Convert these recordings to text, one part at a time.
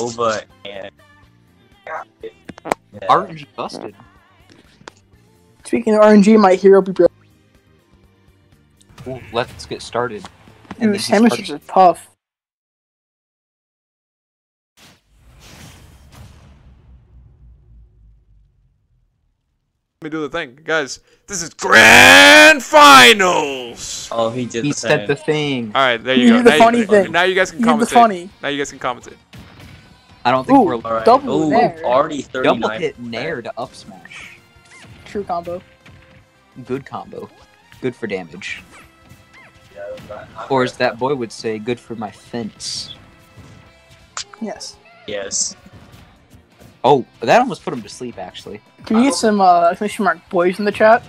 Nova and yeah. RNG busted. Speaking of RNG, my hero be broken. Ooh, let's get started. And Dude, this is sandwiches started- are tough. Let me do the thing, guys. This is grand finals. Oh, he did He the said thing. the thing. All right, there You you go. did the now, funny you, thing. now you guys can You did the commentate. funny. Now you guys can commentate. I don't think Ooh. we're All right. Double Ooh, nair. already thirty-nine. double hit nair to up smash. True combo. Good combo. Good for damage. Or as that boy would say, good for my fence. Yes. Yes. Oh, that almost put him to sleep actually. Can you get some uh, exclamation mark boys in the chat?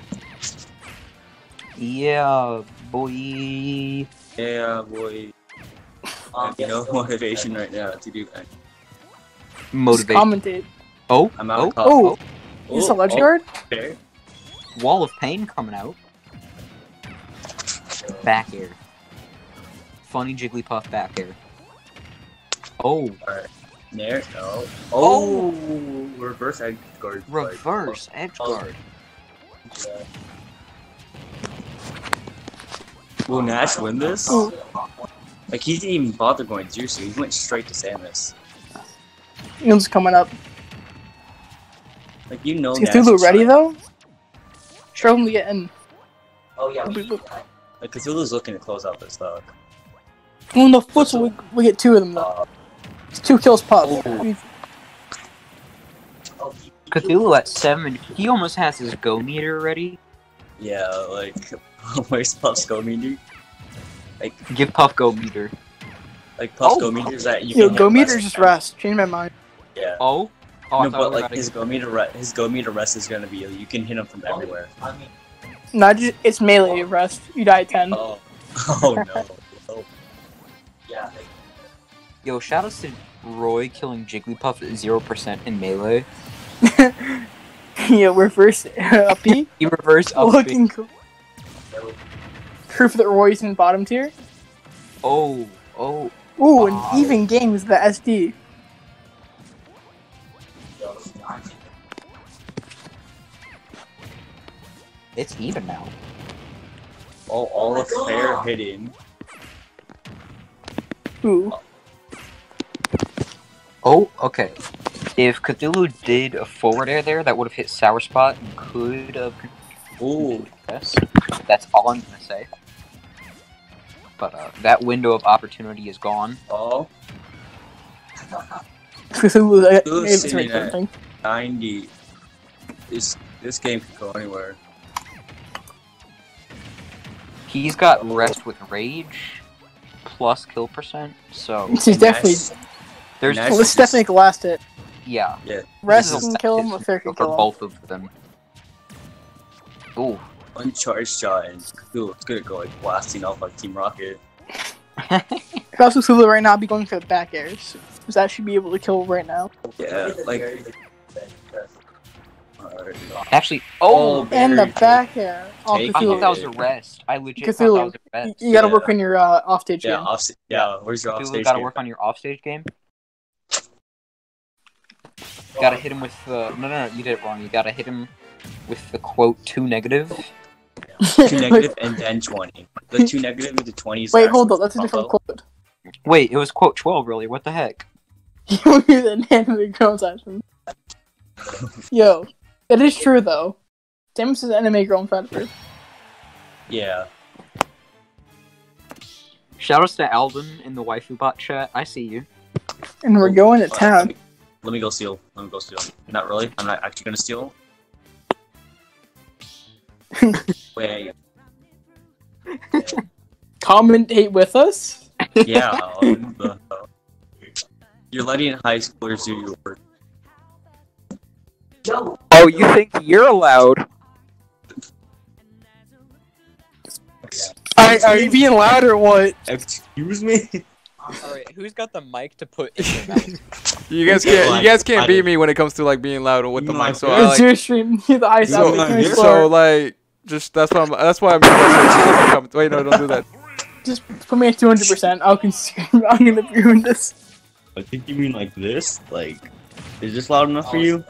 Yeah, boy. Yeah, boy. I have no motivation right now to do that. Just Motivation. commentate. Oh, I'm out oh, of cup. Oh, is this a ledge oh, oh, guard? okay. wall of pain coming out. Back air. Funny Jigglypuff back air. Oh, Nair? No. Oh, oh, reverse edge guard. reverse edge guard. Yeah. Will Nash win this? Ooh. Like he didn't even bother going Jutsu. He went straight to Samus. Eon's coming up. Like you know. Is Cthulhu ready trying- though? Show him to get in. Oh yeah. Boop, boop. Like Cthulhu's looking to close out this stock. Oh no, foot, we, we get two of them though. Uh, It's two kills pop. Oh. Cthulhu at seven. He almost has his go meter ready. yeah, like where's Puff's go meter? Like give Puff go meter. Like Puff's Oh. go meters that you Yo, go hit meter just rest. Change my mind. Yeah. Oh, oh, no, thought but like his to- go meter re- his go meter rest is gonna be you can hit him from everywhere. No, just, it's melee rest. You die at ten. Oh, oh no. Oh. Yeah. Yo, shout shoutouts to Roy killing Jigglypuff at zero percent in melee. yeah, we're first uh, up B. He reversed up. Looking cool. Proof that Roy's in bottom tier. Oh, oh. Ooh, and even games the SD. It's even now. Oh, all of fair hitting. Ooh. Oh, okay. If Cthulhu did a forward air there, that would have hit Sour Spot and could have. Ooh. Yes. That's all I'm gonna say. But uh, that window of opportunity is gone. Oh, Cthulhu, uh, Cthulhu's maybe it's sitting right at- something. 90. This this game could go anywhere. He's got rest with rage plus kill percent, so he's is definitely. there's Nash- Well, this definitely the last hit. yeah yeah. Rest This can kill him, hit fair can for kill him. both of them. Ooh, Uncharged shot and Cthulhu, it's gonna go like blasting off like Team Rocket. If I was Cthulhu right now, I'd be going for the back airs. Because that should be able to kill right now. Yeah, like. Alright. actually, oh, And the Very back air. Oh, I thought that was a rest. I legit thought Cthulhu, that was a You, rest. you gotta Yeah. work on your uh, off stage Yeah, game. off, yeah. Where's your Cthulhu offstage gotta game? work on your offstage game. Gotta hit him with the no, no, no. You did it wrong. You gotta hit him with the quote two negative. two negative and then twenty. The two negative and the twenty is Wait, hold on. That's a different combo. quote. Wait, it was quote twelve really. What the heck? You hear the anime girls action. Yo, that is true though. Samus is an anime girl in front of her. Yeah. Shoutouts to Alden in the waifu bot chat. I see you. And we're going to oh, Let town. me, let me go steal. Let me go steal. Not really. I'm not actually gonna steal. Wait. Commentate with us? Yeah. the- you're letting high schoolers do your work. Oh, you think you're allowed? Are, are you being loud or what? Excuse me. Alright, who's got the mic to put in your mouth? You guys can't. You guys can't beat me when it comes to like being loud with the No, mic. So I I It's like. your stream. You're the ice So, out. so like, just that's why I'm. That's why I'm. I'm wait, no, don't do that. just put me at 200%. I'll consume. I'm gonna ruin this. I think you mean like this. Like, is this loud enough for oh, you?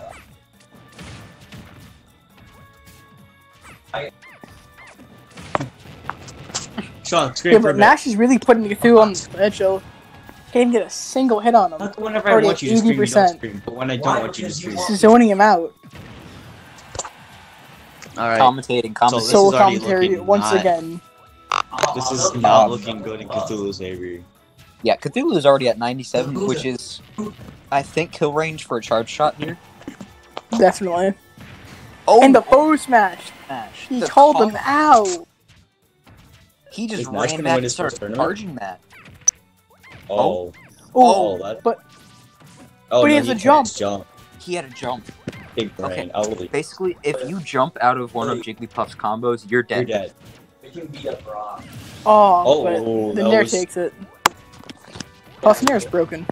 Sean, scream Yeah, for a but. Nash is really putting Cthulhu on the edge, though. Can't get a single hit on him. Not whenever I want you to scream, you don't 80%. scream. But when I don't want you to scream. This is zoning him out. Alright, Commentating, So commentating. this Solo is commentary once not- again. this is not um, looking good in um, Cthulhu's favor. yeah, Cthulhu is already at 97, which is, I think, kill range for a charge shot here. Definitely. Oh, And the pose smash. smash. He The called call- him out. He just Is Nash ran gonna back win and his started first charging that. Oh. oh. Oh, Oh, that. but- Oh, but he no, has a jump. jump. He had a jump. Big brain. Okay. Basically, if you jump out of one of Jigglypuff's combos, you're You're dead. dead. Oh, Oh, but the that Nair was- takes it. Puff Nair's broken.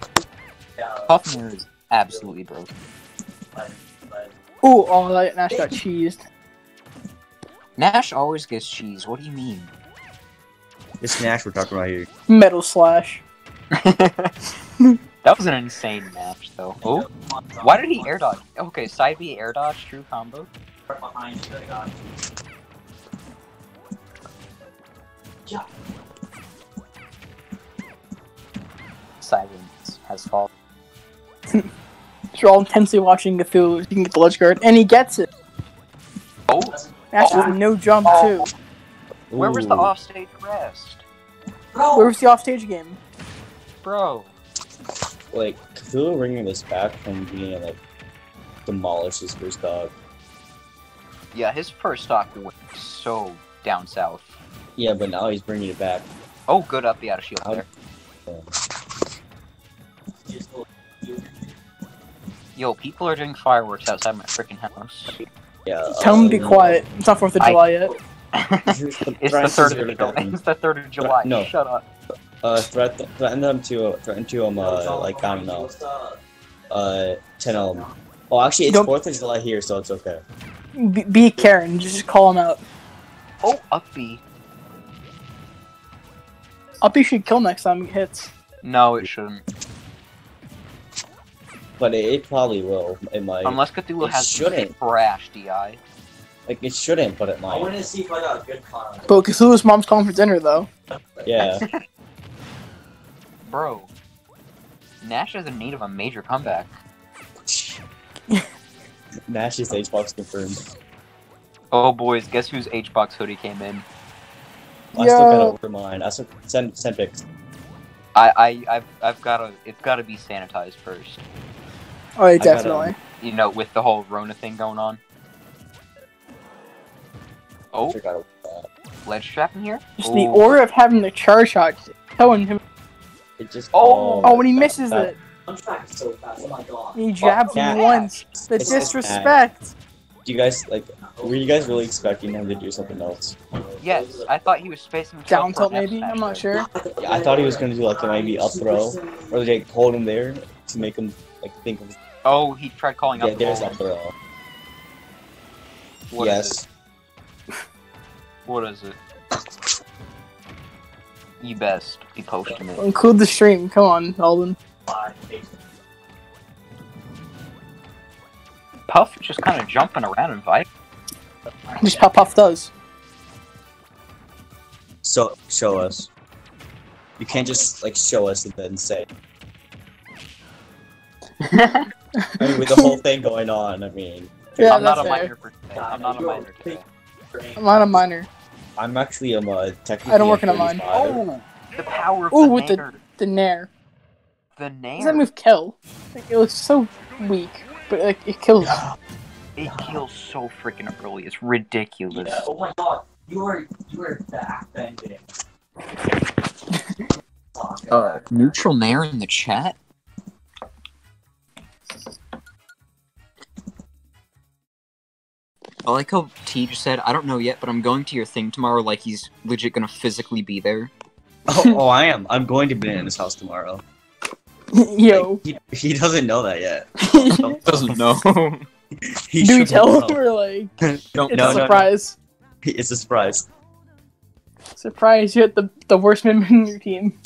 Puff Nair is absolutely broken. Ooh, oh, that Nash got cheesed. Nash always gets cheese. What do you mean? It's Nash we're talking about here. Metal Slash. that was an insane match, though. Oh, why did he air dodge? Okay, side B air dodge, true combo. Silence has fallen. You're all intensely watching Cthulhu. You can get the ledge guard, and he gets it. Oh, Nash has oh. no jump too. Where was the offstage rest, Where was the offstage game? bro? Like, Cthulhu bringing this back from being, like, demolished his first dog. Yeah, his first stock went so down south. Yeah, but now he's bringing it back. Oh, good up the out of shield How- there. Yo, people are doing fireworks outside my freaking house. Yeah. Tell him to be uh, quiet. It's not Fourth of I- July yet. It's the third of July. doesn't- It's the third of July. no. Shut up. Uh, threat, threaten them to, threaten to him, uh, like, I don't know, uh, 10 of them. Oh, actually, it's Don't- 4th of July here, so it's okay. Be, be Karen. Just call him out. Oh, up B. Uppy should kill next time he hits. No, it shouldn't. But it, it probably will. It might. Unless Cthulhu It has shouldn't. trash DI. Like, it shouldn't, but it might. I might. wanted to see if I got a good con. But Cthulhu's mom's calling for dinner though. Yeah. Bro. Nash is in need of a major comeback. Nash's H-Box confirmed. Oh boys, guess whose H-Box hoodie came in? I still gotta Yo. order mine. I still, send, send pics. I, I, I've, I've gotta, it's gotta be sanitized first. Oh, yeah, I gotta- definitely. You know, with the whole Rona thing going on. Oh, Sure gotta order ledge trap in here? Just the Ooh. aura of having the charge shot, telling him. It just. Oh. Oh, when he misses that- it, I'm tracking so fast. Oh my god. he jabs yeah. him once. The It's- it's disrespect. Do you guys like? Were you guys really expecting him to do something else? Yes, I thought he was spacing Down for tilt maybe. smash I'm not sure. Yeah, I thought he was gonna do like a maybe up throw, or like hold him there to make him like think of. Oh, he tried calling Yeah, up the there's ball. up throw. What is yes. It? What is it? You best be posting it. Include the stream. Come on, Alden. Puff just kind of jumping around and vibing. Just how Puff does. So show us. You can't just like show us and then say. I mean, with the whole thing going on, I mean, Yeah, I'm not that's a fair. minor for today. I'm not a minor today. I'm not a minor. I'm actually um uh, technically. I don't work in a mine. Oh, the power of Ooh, the with the- the Nair. The Nair. The Does Nair. that move kill? Like, it was so weak, but like it kills. It kills so freaking early. It's ridiculous. Yeah, oh my god. you are you are back. Uh, neutral Nair in the chat. I like how T just said, I don't know yet, but I'm going to your thing tomorrow like he's legit gonna physically be there. Oh, oh, I am. I'm going to be in his house tomorrow. Yo. Like, he, he doesn't know that yet. Doesn't know. He Do we tell know. him or like don't it's No, a no, no. surprise? It's a surprise. Surprise! You had the the worst member in your team.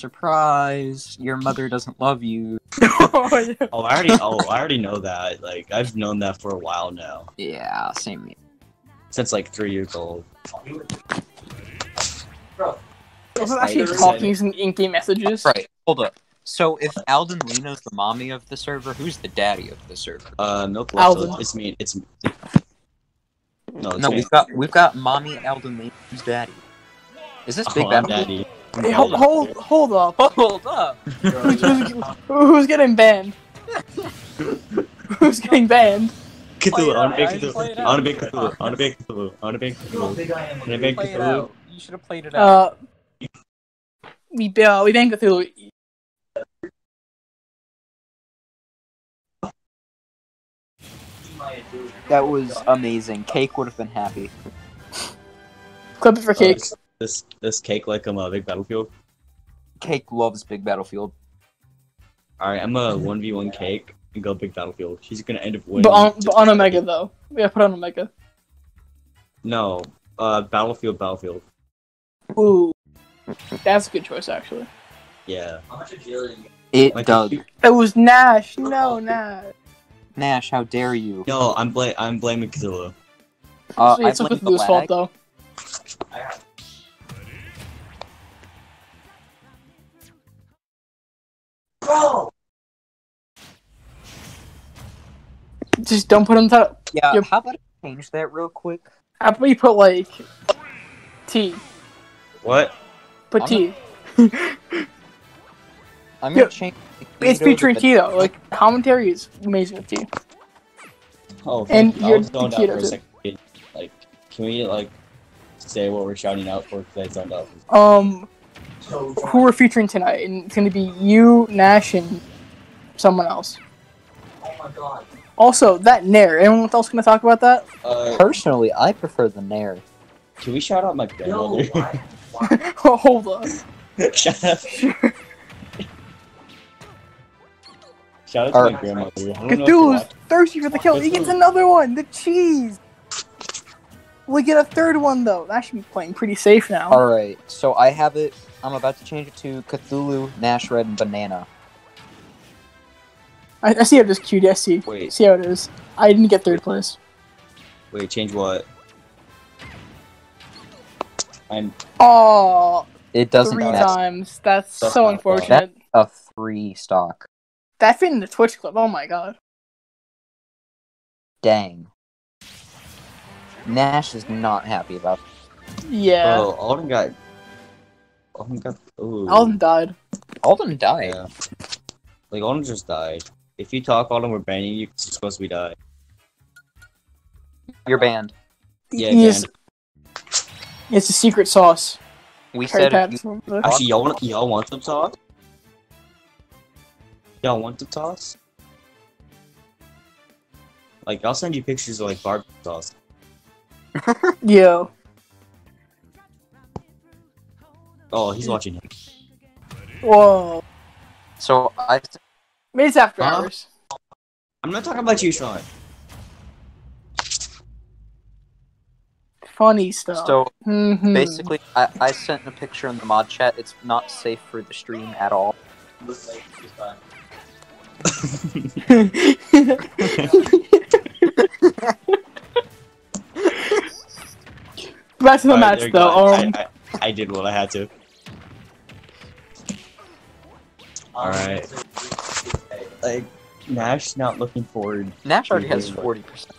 Surprise! Your mother doesn't love you. oh, yeah. Oh, I already. Oh, I already know that. Like, I've known that for a while now, Yeah, same here. since like three years old. Bro. I was actually talking using in-game messages. Right, hold up. So if Alden Leno's the mommy of the server, who's the daddy of the server? Uh, Milk Alvin. Russell. It's me. It's. No, it's No, me. we've got we've got mommy Alden Leno's daddy. Is this Big oh, I'm Bad? daddy. Hey, hold, hold, hold up. Hold up! Who's, who's, who's getting banned? who's getting banned? Cthulhu. I want to Play be it out, play it Cthulhu. out. I want to be Cthulhu. I want to be Cthulhu. I want to be You Cthulhu. think Can I make Cthulhu? You should have played it out. Uh, we uh, we banned Cthulhu. that was amazing. Cake would have been happy. Clip it for Uh, cake. this- this this cake like I'm a big battlefield. Cake loves Big Battlefield. All right, I'm a one v one cake and go big battlefield. She's gonna end up winning. But on, but on because- Omega though. We gotta put on Omega. No, uh, battlefield, battlefield. Ooh, that's a good choice actually. Yeah. How much agility? It Like, does. It was Nash. No, Nash. Nash, how dare you? No, I'm bla- I'm blaming Cthulhu. Uh, Actually, it's not blame the Cthulhu's fault lag. though. Bro! Just don't put him to. Yeah, Yep. how about I change that real quick? How about you put like T? What? Put I'm T. I'm gonna change. It's featuring the- T though. Like commentary is amazing with T. Oh, And I you're was zoned out for a second. Like, can we like say what we're shouting out for? Because I zoned out. Um, So who we're featuring tonight? And it's gonna be you, Nash, and someone else. Oh my god. Also, that Nair. Anyone else gonna talk about that? Uh, Personally, I prefer the Nair. can we shout out my Yo, grandmother? why? Why? Hold on. shout out, shout out to Alright. my grandmother. I don't know if you're Cthulhu's thirsty for the kill. He gets another one. The cheese. We get a third one though. That should be playing pretty safe now. All right, so I have it. I'm about to change it to Cthulhu, Nash Red, and Banana. I, I see how it is cute. I see. Wait. See how it is. I didn't get third place. Wait, change what? I'm Oh, It doesn't three match times. That's, That's so not unfortunate. a three stock. That fit in the Twitch clip. Oh my god. Dang. Nash is not happy about. Yeah. bro. Alden got. Alden got. Ooh. Alden died. Alden died. Yeah. Like Alden just died. If you talk Alden, we're banning you. 'cause You're supposed to be die. You're banned. Yeah, He is- banned. It's a secret sauce. We Harry said if you, Potter. Actually, y'all want y'all want some sauce? Y'all want the sauce? Like, I'll send you pictures of like barbecue sauce. Yo. Oh, he's watching him. Whoa. so I Maybe it's after Huh? hours. I'm not talking about you, Sean. Funny stuff. so Mhm. basically I, I sent a picture in the mod chat. It's not safe for the stream at all. Looks like he's fine. Back to the Alright, match though. Um, I, I, I did what I had to. Alright. Like, Nash not looking forward. Nash already has forty percent.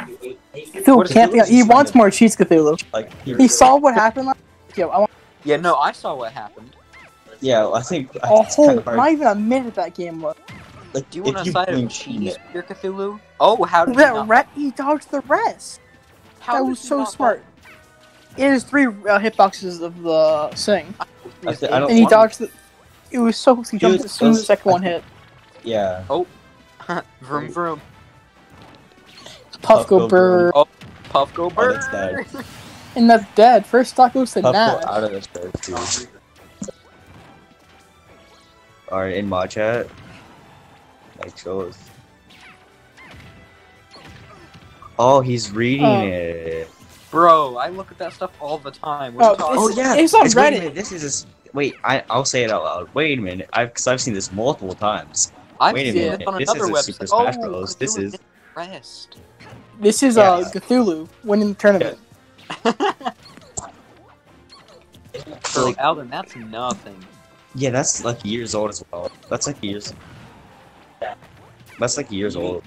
Cthulhu can't. Cthulhu's He wants more cheats, Cthulhu. Like, he, He saw what happened. Last- Yo, I want Yeah, no, I saw what happened. yeah, I think. a whole, kinda not even a minute that game was. Like, Do you want a side of blink, cheese, yeah. your Cthulhu? Oh, how did you That rat, he dodged the rest. how that was so not smart. It is three uh, hitboxes of the sing, know? I I don't and he want- dodged the. It was so he jumped Dude, as soon as the second one hit. Yeah. Oh. vroom vroom. Puff go go burr, oh, Puff go Oh, bird. that's dead. and that's dead. First stock goes to Puff Nash. go out of this bird, too. Alright, in my chat. Like, shows. Oh, he's reading Oh. it. Bro, I look at that stuff all the time. What Oh, are you oh, talking It's- Oh yeah, it's on wait a Reddit. minute, This is a s wait, I I'll say it out loud. Wait a minute, I've because I've seen this multiple times. I've Wait a seen minute, it on this another isn't website. Super Smash oh, Bros. This is- Rest. This is uh Yeah. Cthulhu winning the tournament. So, like, Alvin, that's nothing. Yeah, that's like years old as well. That's like years. That's like years old.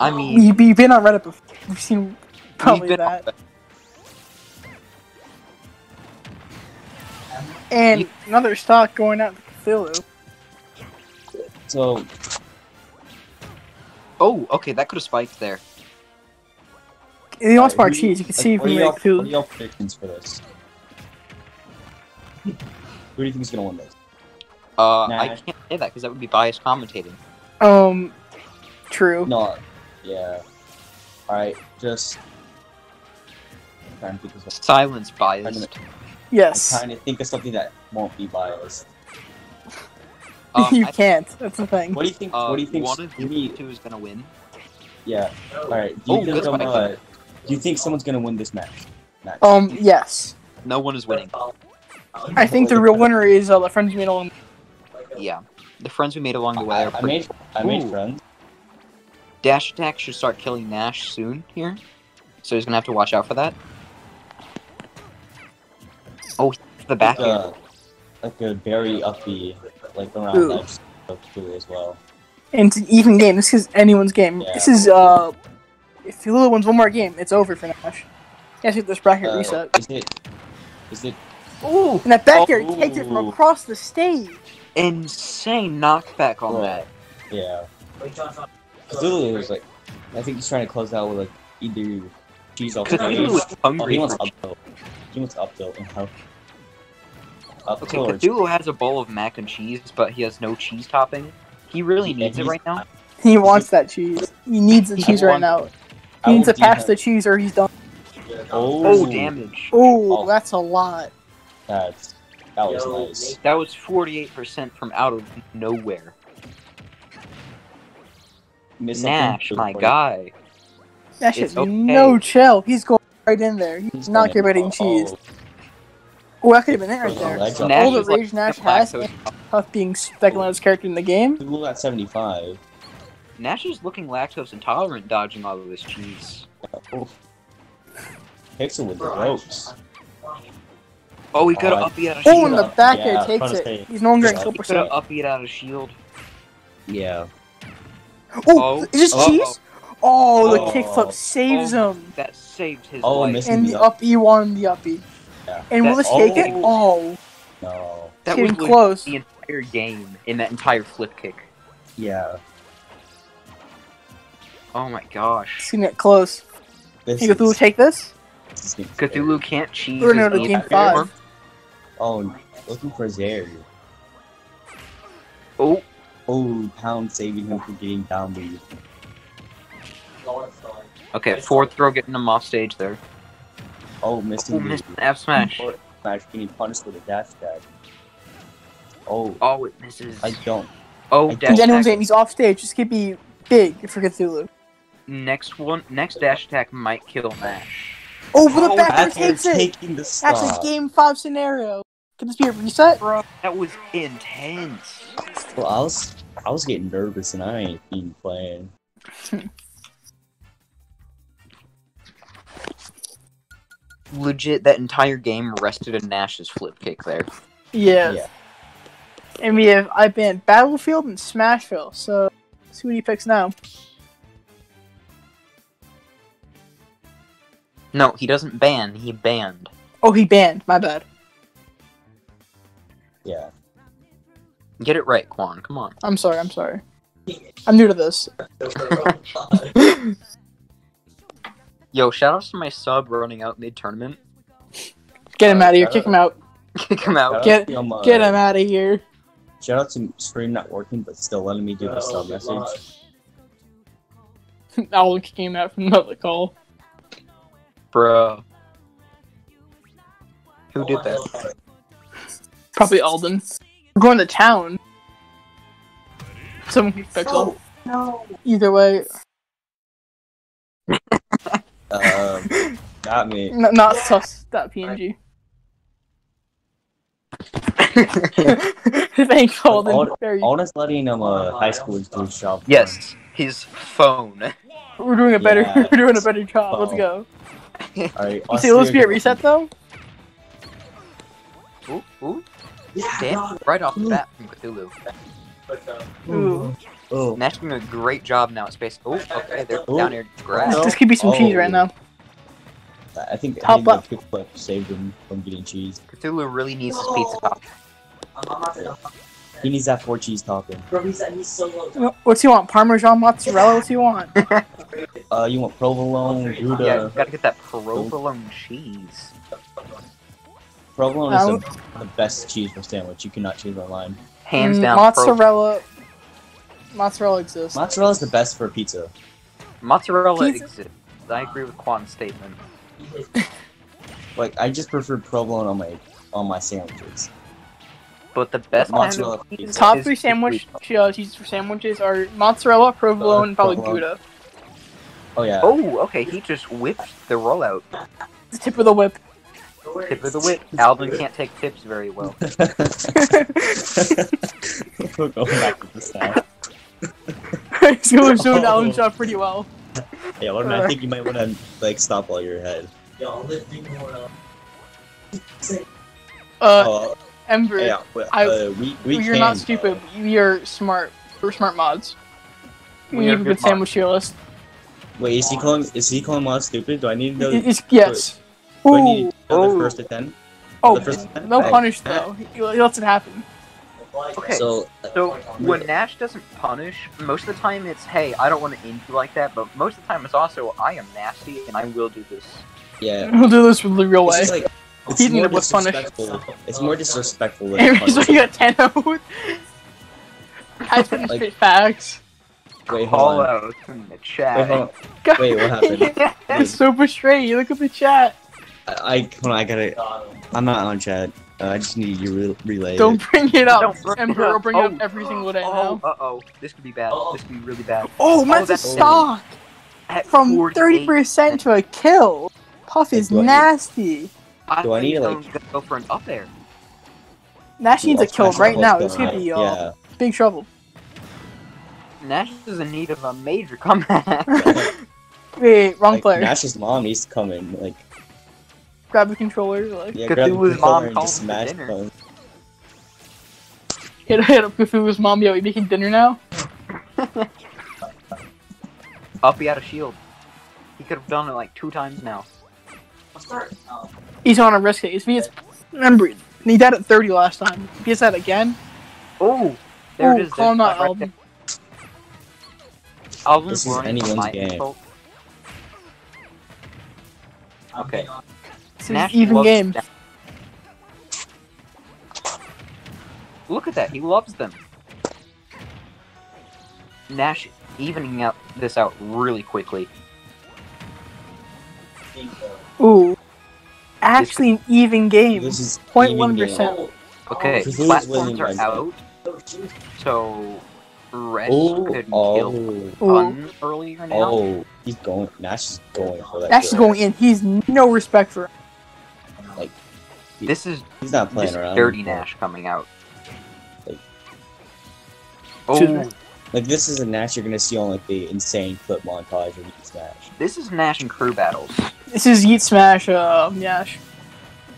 I mean, We, we've been on Reddit before. We've seen probably been- that. And You- another stock going out to Cthulhu. So oh, okay, that could have spiked there. If you want Alright, smart cheese, you can like, see from y'all- Cthulhu. What are y'all predictions for this? Who do you think is gonna win this? Uh, Nah. I can't say that because that would be biased commentating. Um, true. No, yeah. All right, just I'm trying to think of, Silence biased. I'm Yes, trying to think of something that won't be biased. Um, you I- can't. That's the thing. What do you think? Uh, what do you think? one of who do you you- two is gonna win. yeah. All right. Do you Oh, think that's um, uh, do you think someone's gonna win this match? match? Um, yes. No one is winning. I think the real winner is uh, the friends we made along. Yeah, the friends we made along the way I, are I pretty. made I made Ooh. friends. Dash Attack should start killing Nash soon here, so he's gonna have to watch out for that. Oh, the back like, air. uh, like a very uppy, like around Ooh. edge of two as well. And it's an even game. This is anyone's game. Yeah. This is uh, if Cthulhu wins one more game, it's over for Nash. Yes, get this bracket Uh, reset. Is it? Is it? Ooh, And that back air he takes it from across the stage. insane knockback on Bro, that. Yeah. Cthulhu is like, I think he's trying to close out with like either cheese off Cthulhu stage. is Oh, he wants for up tilt. He wants up tilt and how? Up Okay, tilt or Cthulhu has a bowl of mac and cheese, but he has no cheese topping. He really Yeah, needs it right now. He wants that cheese. He needs the cheese right now. He needs to pass the cheese or he's done. Oh, Oh, damage. Oh, Oh. that's a lot. That's that was nice. That was 48% from out of nowhere. Missed something Nash, my for- guy. That shit, It's okay. no chill. He's going right in there. He's He's not going- getting cheese. oh, Oh, that could have been it right Oh, there. that's All a- the is like rage Nash has, lactose- and Huff being second last character in the game. Cthulhu at seventy five. Nash is looking lactose intolerant dodging all of this cheese. Oh. Pixel with the ropes. Oh, he could have Oh, up out of Oh, in the back Yeah, air takes it. say. He's no longer at Yeah. kill He could have percent. up out of shield. Yeah. Oh, Oh, is this uh-oh. cheese? Oh, the Oh. kickflip oh, saves him. That saved his Oh, life. missed- And the the up. up E won the uppy. Yeah. And will That- this take it? oh. Oh, No. That getting was close. the entire game in that entire flip kick. Yeah. Oh my gosh. It's gonna get close. This Think Cthulhu is- take this? this is getting Cthulhu can't cheat. We're gonna his go to game platform. five. Oh, looking for Zaire. Oh, Oh, Pound saving him from getting down B. okay. Fourth throw getting him off stage there. Oh, missing Oh, the missed an F smash. Or Smash getting punished with a dash attack. Oh, Oh, it misses. I don't. Oh, I dash attack. saying he's off stage. This could be big for Cthulhu. Next one, next dash attack might kill Nash. Oh, but the Oh, back air Back air takes it. taking the That's stop. a game five scenario. Could this be a reset? Bro, that was intense. Well, I was, I was getting nervous and I ain't even playing. Legit, that entire game rested in Nash's flip kick there. Yeah. Yeah. And we have I banned Battlefield and Smashville. So let's see what he picks now. No, he doesn't ban. He banned. Oh, he banned. My bad. Yeah. Get it right, Quan. Come on. I'm sorry. I'm sorry. I'm new to this. Yo, shout out to my sub running out mid tournament. Get him Uh, out of here. shout Kick him out. Kick him out. Get- to him, Get him out of here. Shout out to stream not working, but still letting me do the sub message. I'll kick him out from another call. Bro. Who did that? Probably Alden. We're going to town. Someone can fix him. No. Either way, Um, Got me. N- not sus. That PNG. Thanks, Holden. All- Very- Alden's letting um uh, high schoolers do shop. yes, his phone. We're doing a better. Yeah. We're doing a better job. Let's Oh. go. Alright. You see, let's be at reset though. Ooh, ooh, Yeah, damn! Right off the bat from Cthulhu. but, uh, Ooh, Oh. Nash doing a great job now at space. Oh, okay, they're Ooh. down here. Grass. This could be some cheese Oh. right now. I think, Top I think left. the quick flip saved him from getting cheese. Cthulhu really needs his pizza top. I'm not gonna. He needs that four cheese topping. Bro, he's, he's so low. What's he want? Parmesan mozzarella? What's he want? Uh, you want provolone, Gouda? Yeah, you gotta get that provolone cheese. Provolone Uh, is the, the best cheese for sandwich. You cannot choose online. Hands Mm, down, pro- mozzarella. Mozzarella exists. Mozzarella is the best for pizza. mozzarella Pizza- exists. I agree with Quan's statement. Like I just prefer provolone on my on my sandwiches. But the best kind Mozzarella of cheese pizza. Top three usually- sandwich uh, cheeses for sandwiches are mozzarella, provolone, and probably provolone. Gouda. Oh yeah. Oh, okay. He just whipped the rollout. The tip of the whip. Tip of the whip. Alvin can't take tips very well. We're going back to this now. He's going to show Alan shot pretty well. Yeah, Lauren, I think you might want to like stop while you're ahead. Yo, lifting more up. Uh, Oh, Ember, yeah. Well, I- uh, we we you're can, not stupid. You're smart. We're smart mods. You We have are a good good sandwich tier list. Wait, is he calling? Is he calling mod stupid? Do I need to know? It- it's, yes. Do I need to know the first to ten? Oh, the first time? no Hey. punish though. He, he lets it happen. Okay. So So uh, when Nash doesn't punish, most of the time it's hey, I don't want to end you like that, but most of the time it's also I am nasty and I will do this. yeah, We'll do this with the real it's way. like it's He more needed was punished. disrespectful. It's more disrespectful than Every so you got 10 out. I finished Like- facts. Wait, Call hold on. out in the Wait, chat. hold on. Wait, what happened? It's super straight. You look at the chat. I, I hold on, I gotta. I'm not on chat. Uh, I just need you re- relay. Don't it. bring it up. Don't bring it Ember, up. I'll bring Oh. up every single day Oh, now. uh oh, this could be bad. Oh. This could be really bad. Oh, Matt's a that's- stock At from 30% to a kill. Puff is Do nasty. I Do I need to, like- go for an up there? Nash needs a kill right now. going This could be uh, Yeah. big trouble. Nash is in need of a major comeback. Wait, wrong Like, player. Nash's mom needs to come in. Like, Grab the controller. Like, yeah, Cthulhu's grab the mom and calls just for smash dinner. phone. hit, hit up Cthulhu's mom. Yo, we making dinner now? up, he had a shield. He could have done it like two times now. He's on a risk it. If he gets, remember, he died at 30 last time. If he gets that again, Oh, there oh, it is. call him There's out, Alvin. Alvin's This is anyone's my game. insult. Okay. It's Nash an even loves game. them. Look at that. He loves them. Nash evening out this out really quickly. Ooh. Actually, an even game. This is 0.1%. Okay, Cthulhu's winning platforms are out, so Rest Oh, could kill oh, Ooh. Un earlier now. oh! He's going. Nash is going for that. Nash is going in. He's no respect for him. This is He's not this playing is around. dirty Nash coming out. Like- Oh. Like this is a Nash you're gonna see on like the insane clip montage of each Smash. this is Nash and crew battles. This is Yeet Smash, uh, Yash.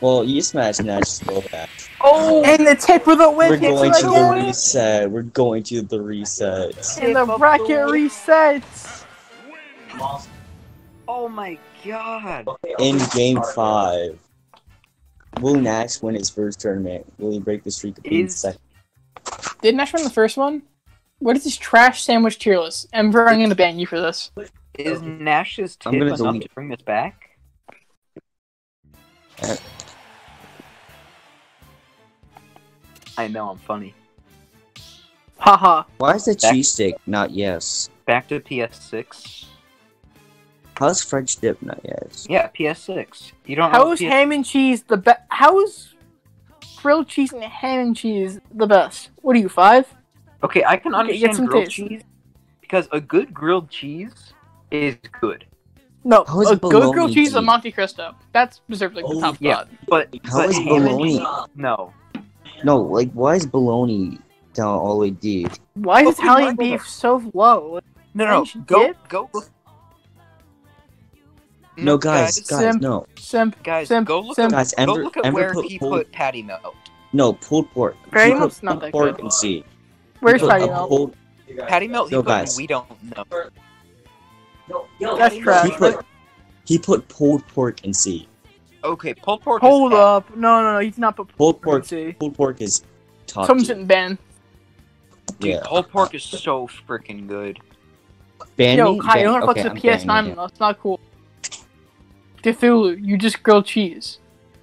Well, you smash Nash is still Nash. Oh! And the tip of the We're going him to the again! reset. We're going to the resets. And the bracket resets! Oh my god! In game five, will Nash win his first tournament? Will he break the streak of being Is- second? Did Nash win the first one? What is this trash sandwich tier list? Ember, I'm gonna ban you for this. Is Nash's I'm tip gonna enough delete to bring this back? Uh. I know I'm funny. Haha. Why is the Back- cheese stick not yes? Back to PS6. How's French dip not yes? Yeah, PS6. You don't know How what is PS- ham and cheese the best? How is grilled cheese and ham and cheese the best? What are you, five? Okay, I can Okay, get understand some grilled taste. cheese because a good grilled cheese is good. No, How is a good grilled bologna cheese and deep? Monte Cristo. That's deserves like the Oh, top yeah. spot. But How but is damage- bologna? No. No, like why is bologna down all the way deep? Why is Oh, Italian beef so low? No, no. French Go dip? go look. No, guys, guys, Simp. no, Simp. guys, Simp, go look simp. at guys. go look at Ember where put he pulled, put patty melt. no pulled pork. Patty melt's not pulled that pork good. and see. Where's patty melt? pulled- Patty melt, he Yo, put guys. we don't know. Yo, yo, That's hey, trash. He put he put pulled pork and see. Okay, pulled pork. Hold is up. No, no, no. He's not put Pulled pork. See. Pulled pork is top. Someone's tier. getting. Dude, Yeah. pulled pork is so freaking good. Ban Yo, me? Kai, you don't have to okay, the PS9 you. though. Not cool. Cthulhu, you just grilled cheese.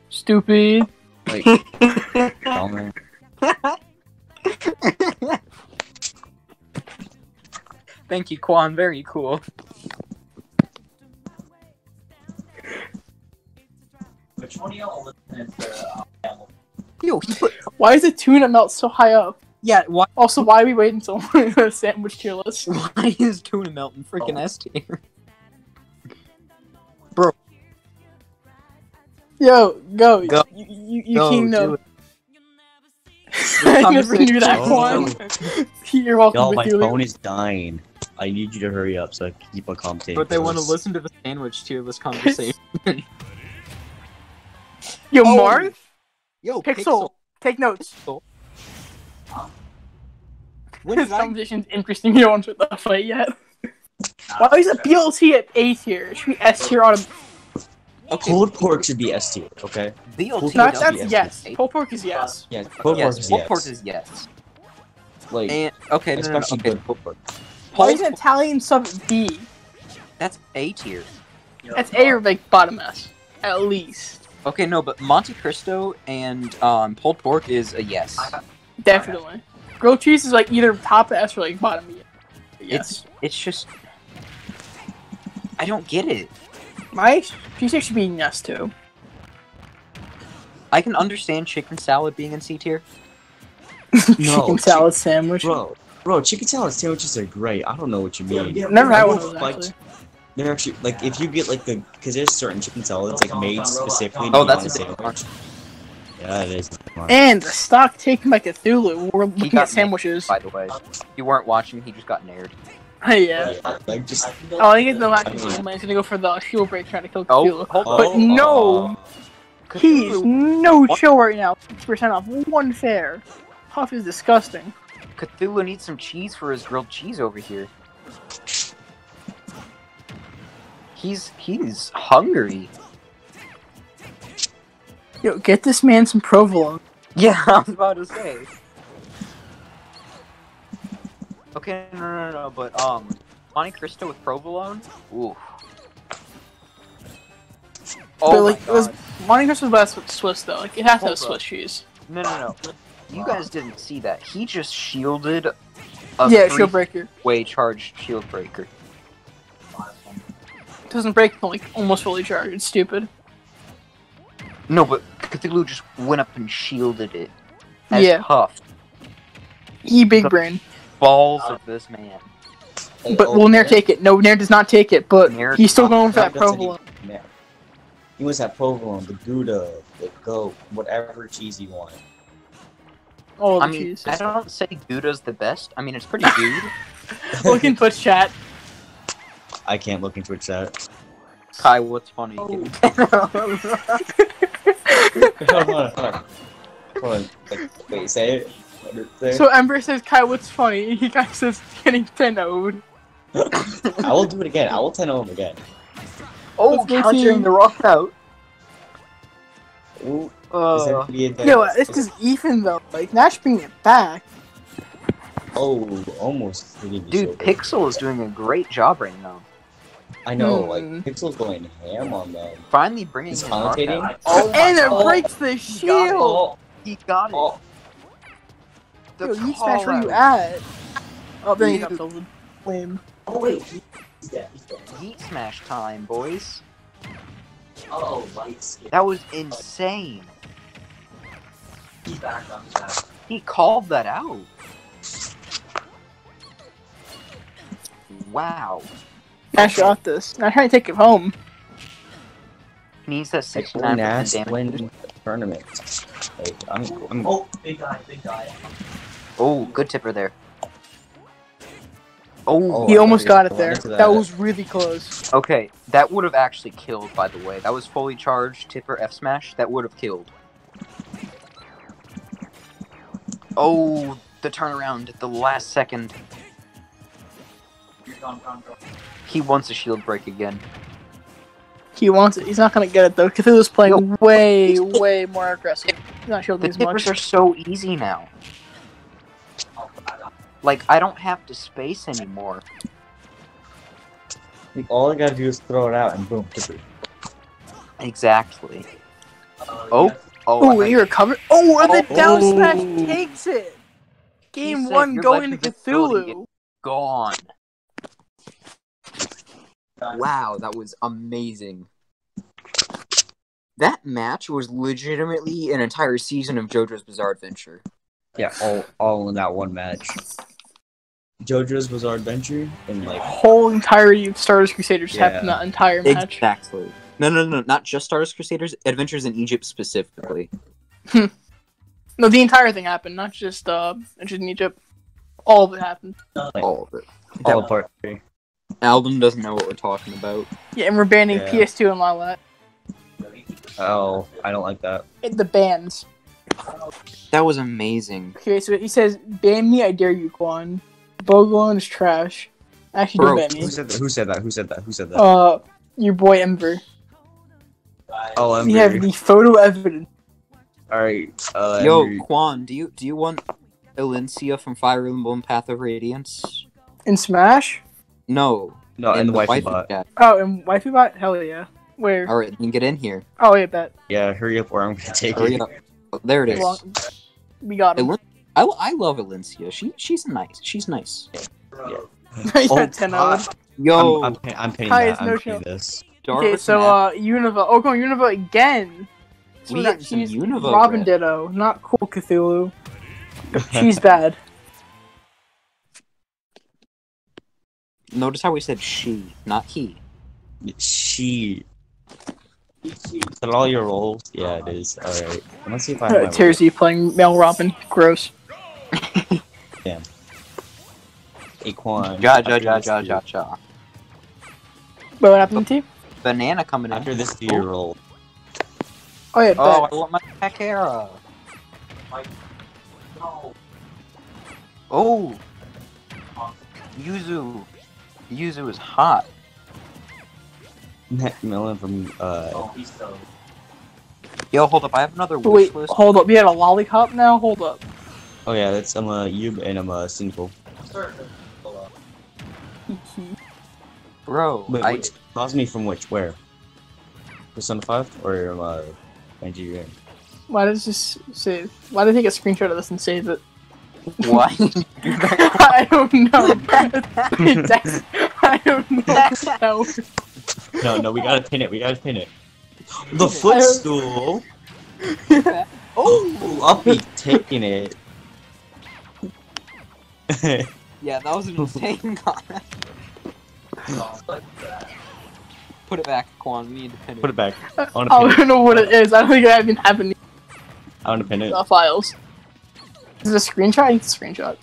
Stupid. Dumbass. Thank you, Quan. Very cool. Which one of y'all listening to? Uh, Apple? Yo, he put. Why is the tuna melt so high up? Yeah, why? Also, why are we waiting so long for the sandwich tier list? Why is tuna melt in freaking Oh. S tier? Yo, go. Go. You, you, you Go, king do no. it. I never knew that Oh. one. You're welcome, Yo, my Cthulhu. phone is dying. I need you to hurry up so I can keep on commentating. But they want to listen to the sandwich tier This conversation. Yo, Oh, Marth, Yo, Pixel, take notes. When This did I? conversation's interesting. You don't want to the fight yet. Why is a BLT at A tier? It should be S tier on a. Okay, Pulled pork should be S tier. Okay. BLT. Pulled That's, that's be yes. Pulled pork is yes. Yeah. Pulled pork Yes, is pulled yes. pork is yes. like And okay, no, no, no, okay. pulled pork. Why is an Italian sub B? That's A tier. That's A or like bottom S, at least. Okay, no, but Monte Cristo and um, pulled pork is a yes. Definitely. Grilled cheese is like either top S or like bottom E. Yes. It's it's just I don't get it. My cheesesteak should be in S too. I can understand chicken salad being in C tier. No, Chicken salad sandwich. Bro, bro, chicken salad sandwiches are great. I don't know what you mean. Yeah, Never had one of those fight- actually. They're actually like if you get like the because there's certain chicken salads like made specifically. Oh, to be that's a sandwich. Yeah, it is. And the stock taken by Cthulhu. We're looking at sandwiches. By the way, you weren't watching, he just got nared. Hey, yeah. Like just Oh, I think it's no actually. He's gonna go for the shield break trying to kill Oh, Cthulhu. hold Oh, But no, uh, he's no chill right now. 50% off one fair. Huff is disgusting. Cthulhu needs some cheese for his grilled cheese over here. He's he's hungry. Yo, get this man some provolone. Yeah, I was about to say. Okay, no, no, no, no, but um, Monte Cristo with provolone. Ooh. but Oh like, my it was God. Monte Cristo's best with Swiss though. Like, it has to have Swiss cheese. No, no, no. You guys didn't see that. He just shielded a yeah, shield breaker. way charged shield breaker. doesn't break until like almost fully charged. It's stupid. No, but Cthulhu just went up and shielded it. As Yeah. Huff. He big brain. Balls of this man. But we'll Nair take it. No, Nair does not take it, but Nair- he's still going for that That's he- provolone. He was that provolone, the Gouda, the goat, whatever cheese you want. All the I mean, cheese. I don't say Gouda's the best. I mean, it's pretty good. Look in Twitch chat. I can't look into Twitch chat. Kai, what's funny? Oh. Hold on, hold on. Hold on. Like, wait, say it. What did it say? So Ember says, Kai, what's funny? And He guy says, getting 10 0'd. I will do it again. I will 10 him again. oh, Let's countering the rock out. Ooh, Uh, everybody in there? Yo, it's because Ethan, though. Like, Nash bringing it back. Oh, almost. dude. Pixel is doing a great job right now. I know, Hmm. like, Pixel's going ham on them. Finally bringing He's his commentating? Oh and it God. breaks the shield! Oh, He got it. oh. The Yo, you smash where you at? Oh, there you go, Tilted. Lame. Oh wait, he's dead. He's dead. Heat smash time, boys. Oh, light skin. That was insane. He's back on that. He called that out. Wow. Nash got this. Nash trying to take it home. He needs that Like, 69% damage. win tournament. Like, I'm, I'm Oh, big guy, big guy. Oh, good tipper there. Oh, Oh, he almost got it there. were going to That. that. was really close. okay. That would have actually killed, by the way. That was fully charged tipper F smash. That would have killed. Oh, the turnaround at the last second. He wants a shield break again. He wants it. He's not gonna get it though. Cthulhu's playing way, way more aggressive. He's not shielding The as much. tippers are so easy now. Oh, I got Like, I don't have to space anymore. Like, all I gotta do is throw it out and boom. tipper. Exactly. uh, Oh. yes. Oh, Oh, I- he recovered. Oh, and the Oh. down Oh. smash takes it. Game said one going to legend of ability Cthulhu. gone. Wow, that was amazing. That match was legitimately an entire season of JoJo's Bizarre Adventure. Yeah, all, all in that one match. JoJo's Bizarre Adventure and like Whole entirety of Stardust Crusaders Yeah. happened that entire match. Exactly. No, no, no, not just Stardust Crusaders, Adventures in Egypt specifically. No, the entire thing happened, not just uh, Adventures in Egypt. All of it happened. All of it. all of part three. Alden doesn't know what we're talking about. Yeah, and we're banning Yeah. PS2 and Lylat. Oh, I don't like that. It- The bans. That was amazing. Okay, so he says, "Ban me, I dare you, Quan." Boglon is trash. Actually, Bro, don't ban Who said that? Who said that? Who said that? Who said that? Uh, your boy Ember. oh, I'm We have the photo evidence. All right. Uh, Yo, Ember- Quan, do you do you want Elincia from Fire Emblem Path of Radiance? In Smash? No. no, In the wifey bot. chat. Oh, and Wifey Bot? Hell yeah. Where? Alright, then get in here. Oh, yeah, bet. Yeah, hurry up, or I'm gonna take Hurry it. up. Oh, There it is. We got him. Elin- I, I love Elincia. She she's nice. She's nice. Yeah. Oh, at 10 God. out. Yo, I'm, I'm, pin- I'm pinning Hi, that. I'm no pinning show. this. Okay, so, Matt- uh, Unova. Oh, going Unova again. So We that she's Unova Robin red. Ditto, not cool Cthulhu. She's bad. notice how we said she, not he. She. Is that all your roles? Yeah, it is. All right. Let's see if I have Uh, my Tersey playing male Robin. Gross. Aquan. Ja ja after ja this ja do- ja ja. But what happened to you? Banana coming in. After this, do your role. Oh, yeah, Oh, bet. I want my Takara. No. Oh, Yuzu. Yuzu is hot. Matt Millen from uh. Oh, he's so. Yo, hold up. I have another But Wait, wish list. hold up. We had a lollipop now? Hold up. Oh yeah, that's I'm a Yub and I'm a Sinful. Bro, Wait, I, which calls me from which? Where? Persona Five or um, uh, Nigerian? Why does this save? Why did I take a screenshot of this and save it? why? I don't know. I don't know. No, no, we gotta pin it. We gotta pin it. The footstool. oh, I'll be taking it. yeah, that was an insane comment. Put it back, Quan. We need to pin it. Put it back. I I wanna it. don't know what it is. I don't think I even have any I wanna pin it. uh, files. Is it a screenshot? I it's a screenshot.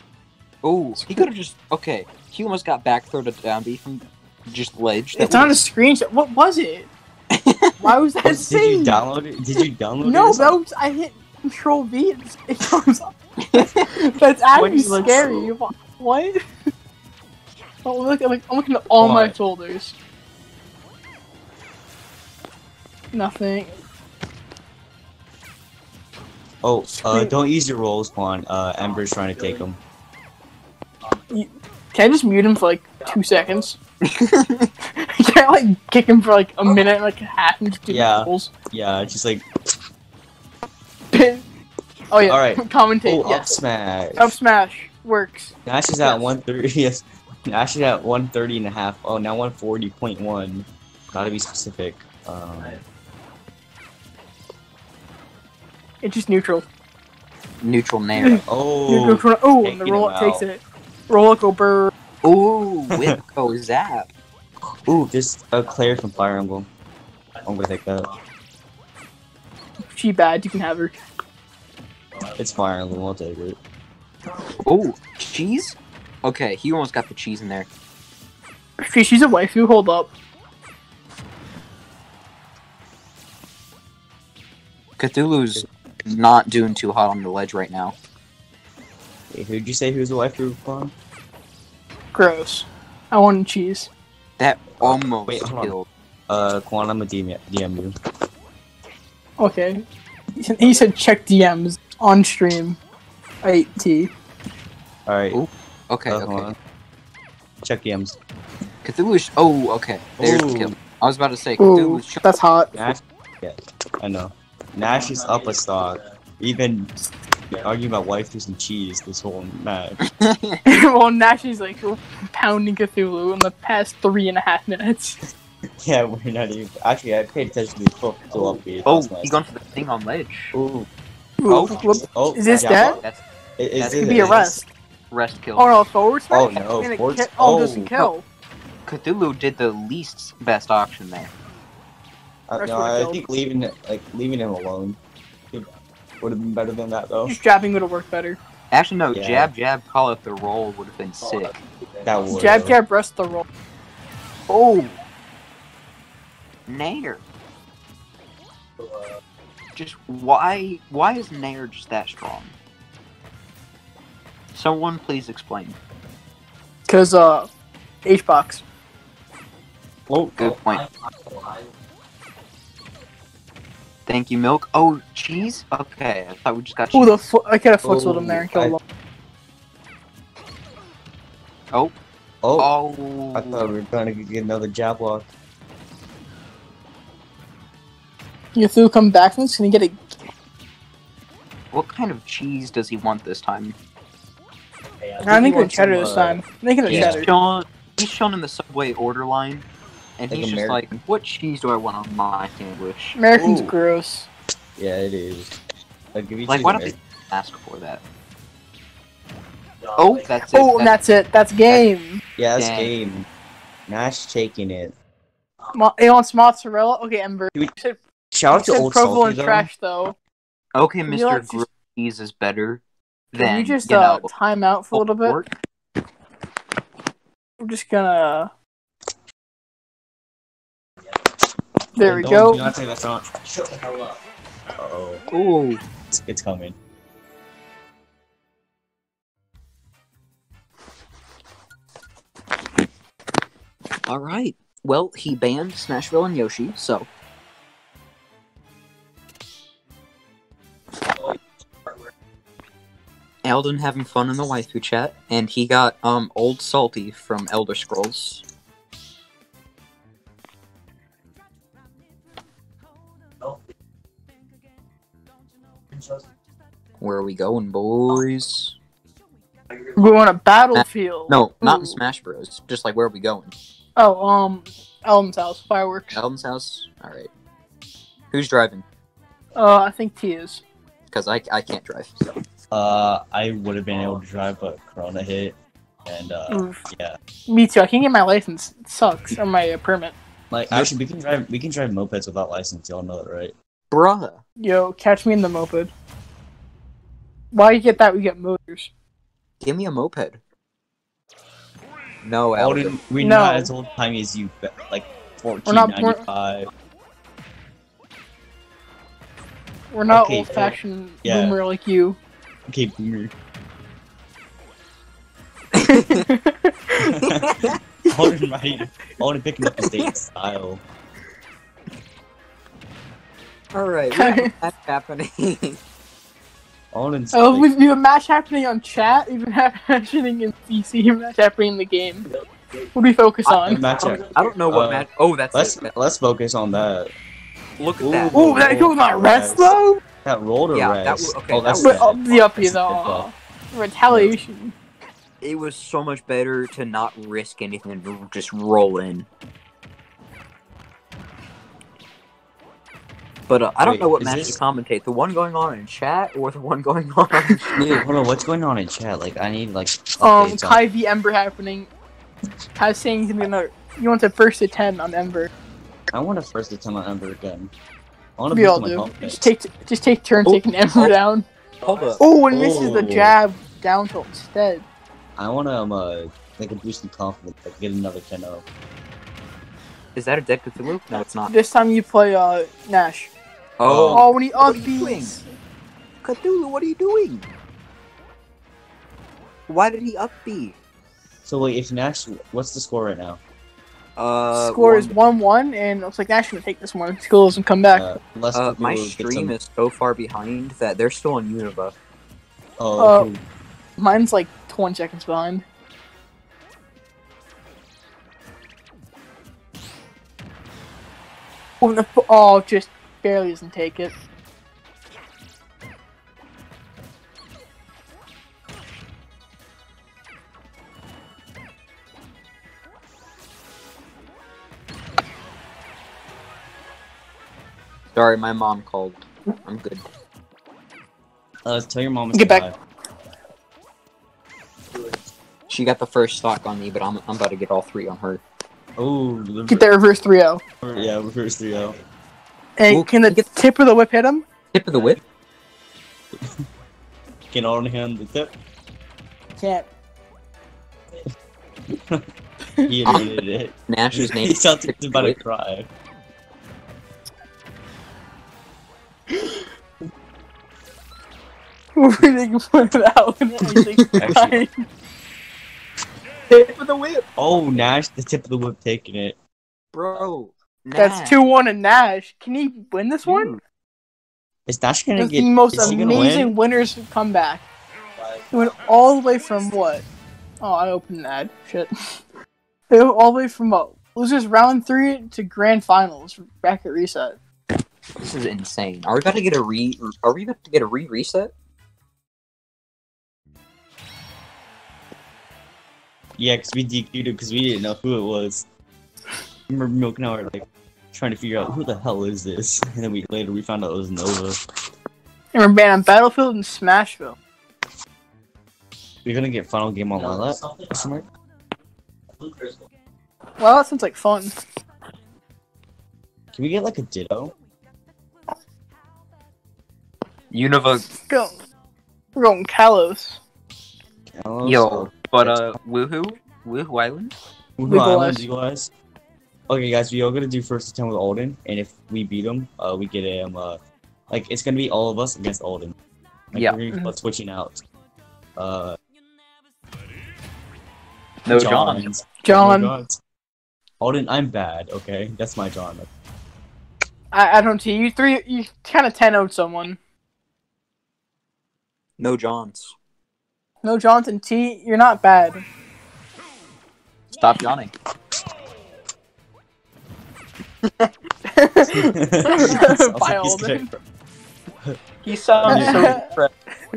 Oh, he could have just. Okay, he almost got back thrown to Downby from just ledge. That It's not a screenshot. What was it? Why was that Did you download it? Did you download No, it? No, was, I hit Control V and it comes up. That's When actually you look scary. What? Oh, look, I'm, like, I'm looking at all my What? folders. Nothing. Oh, uh, don't use your rolls, Quan. Uh, Ember's trying to take them. Can I just mute him for like two seconds? Can I like kick him for like a minute, like half, and just do Yeah. rolls? Yeah, just like oh yeah. Alright. Commentate. oh, up yes. smash. Up smash works. Nash is at Yes. 130. Yes. Nash is at 130 and a half. Oh, now 140.1. Gotta be specific. Um, It's just neutral. Neutral Nair. oh, neutral. Oh, and the roll up takes it. Roll up, go burr. Ooh, Whipco Zap. Ooh, just a Claire from Fire Emblem. I'm gonna take that. She bad. You can have her. It's Fire Emblem. I'll take it. Oh, cheese? Okay, he almost got the cheese in there. She, she's a waifu. Hold up. Cthulhu's not doing too hot on the ledge right now. Wait, who'd you say who's the wife for Quan? Gross. I wanted cheese. That almost Wait, hold on. killed. Uh, Quan, I'm gonna DM, DM you. Okay. He said check DMs on stream. Eight T. Alright. Okay, uh, hold okay. on. Check DMs. Cthulhu's. Oh, okay. There's the Ooh. kill. I was about to say Ooh, Cthulhu's. ch- that's hot. Nash? Yeah, I know. Nash is up a stock. Even arguing about waifus and cheese this whole match. well, Nash is like pounding Cthulhu in the past three and a half minutes. yeah, we're not even. Actually, I paid attention to the full full upbeat. oh, That's nice. he's going for the thing on ledge. Ooh. Oh, Oh, oh, Is this yeah, dead? That's Is, is That it could be a rest. rest kill. Oh no, forward smash. Oh, no, And forward- ki- oh, oh. doesn't kill. Cthulhu did the least best option there. Uh, no, I killed. think leaving it, like leaving him alone, would have been better than that though. Just jabbing would have worked better. Actually, no. Yeah. Jab, jab, call out the roll would have been sick. That would. Jab, jab, rest the roll. Oh, Nair. Just why? Why is Nair just that strong? Someone please explain. Cause uh, H box. Oh, Good point. Thank you, milk. Oh, cheese. Okay, I thought we just got cheese. Ooh, the fo- I could have footstooled him there and Oh, I- killed him. oh, oh, oh. I thought we were trying to get another jab block. Cthulhu come back from this, can he get a What kind of cheese does he want this time? I think he a cheddar some, this uh, time. I think a yeah. cheddar. He's shown, he's shown in the Subway order line, and Like he's just like, "What cheese do I want on my sandwich?" American's Ooh. gross. Yeah, it is. Like, if you Like, choose why don't they ask for that? Oh, that's it. Oh, that's, that's it. That's game. Yeah, that's Dang. game. Nash taking it. Mo- he wants mozzarella. Okay, Ember. Dude, You said, Shout out to said old provolone Salty though. trash though. okay, Mister like to- Grilled is better Can than you just you uh, know, time out for a little bit? pork. I'm just gonna. There we go. Do not say that's not. Shut the hell up. Oh, Ooh. it's, it's coming. All right. Well, he banned Smashville and Yoshi, so Alden having fun in the waifu chat, and he got um Old Salty from Elder Scrolls. Where are we going, boys? We're on a battlefield. No, not in Smash Bros. Just like where are we going? Oh, um, Ellen's house fireworks. Alden's house. All right. Who's driving? Uh, I think T is. Because I, I can't drive. So. Uh, I would have been able to drive, but Corona hit, and uh, Oof. yeah. Me too. I can't get my license. It sucks. Or my uh, permit. Like, actually, we can drive. We can drive mopeds without license. Y'all know that, right? Bruh. Yo, catch me in the moped. Why you get that? We get motors. Give me a moped. No, Alden. Alden, we're No. not as old timey as you. but, Like fourteen ninety five. we're- five. We're not Okay, old fashioned yeah. boomer like you. Okay, boomer. Alden, right? Alden picking up his date style. All right, what's happening? Alden's. oh, like, we've, we have a match happening on chat. Even happening in PC. A match happening in the game. What do we focus a on? match I up. don't, I don't know what Uh, match. Oh, that's Let's it. let's focus on that. Look at Ooh. that. Oh, that goes on rest though. That rolled to Yeah, that rest. w- okay, oh, that that's But was- the up is That's a good all call. retaliation. It was so much better to not risk anything and just roll in. But uh, I don't Wait, know what match this- to commentate. The one going on in chat or the one going on on stream? Dude, hold on. What's going on in chat? Like, I need like Um, updates on- Kai v Ember happening. Kai saying he's gonna You want the first to ten on Ember. I want to first attempt on Ember again. I want to We all do. Just take just take turns Oh. taking Ember Oh. down. Hold. Oh, and misses the jab down tilt instead. I want to um uh like a boost in confidence, like get another 10-0. Is that a dead Cthulhu? No, it's not. This time you play uh Nash. Oh, Oh, when he What are you doing? upbeats. Cthulhu, what are you doing? Why did he up B? So wait, if Nash, what's the score right now? Uh, Score is one- one one, and it looks like Nash gonna take this one. School doesn't come back. Uh, unless Uh, my stream some- is so far behind that they're still on Unova. Oh, Uh, cool. Mine's like twenty seconds behind. Oh, oh, just barely doesn't take it. Sorry, my mom called. I'm good. uh, tell your mom. Get back. She got the first stock on me, but I'm, I'm about to get all three on her. Oh, Get that reverse 3-0. yeah, reverse three oh. zero. Hey, Ooh, can the get- tip of the whip hit him? Tip of the whip? Can on hand the tip. Can't. He admitted it. Nash's name. he sounds like he's about to cry. They can put it out and actually Actually- Tip of the whip. Oh, Nash, the tip of the whip taking it. Bro. That's 2-1 in Nash. Can he win this one? Is Nash gonna That's get? the most is he gonna amazing win? winners comeback. He went all the way from what? Oh, I opened an ad. Shit. They went all the way from what? Losers round three to grand finals. Bracket reset. This is insane. Are we about to get a re? Are we about to get a re reset? Yeah, because we DQ'd it because we didn't know who it was. I remember Milk and I were like trying to figure out who the hell is this, and then we later we found out it was Nova. And we're banned on Battlefield and Smashville. We're gonna get final game on Lylat. Question mark? Well, that sounds like fun. Can we get like a Ditto? Unova. Go. We're going Kalos. Kalos Yo, but uh, woohoo, Wuhu Island. Woohoo Legal Island, Eyes. Legal Eyes. Okay, guys, we are gonna do first attempt with Alden, and if we beat him, uh, we get him. Uh, like it's gonna be all of us against Alden. Like, Yeah. we're gonna be switching out. Uh, No Johns. John. John. No Johns. Alden, I'm bad. Okay, that's my John. I, I don't see you three. You kind of 10 0'd someone. No Johns. No Johnson T. You're not bad. Stop yawning. By Alden. He sounds so depressed.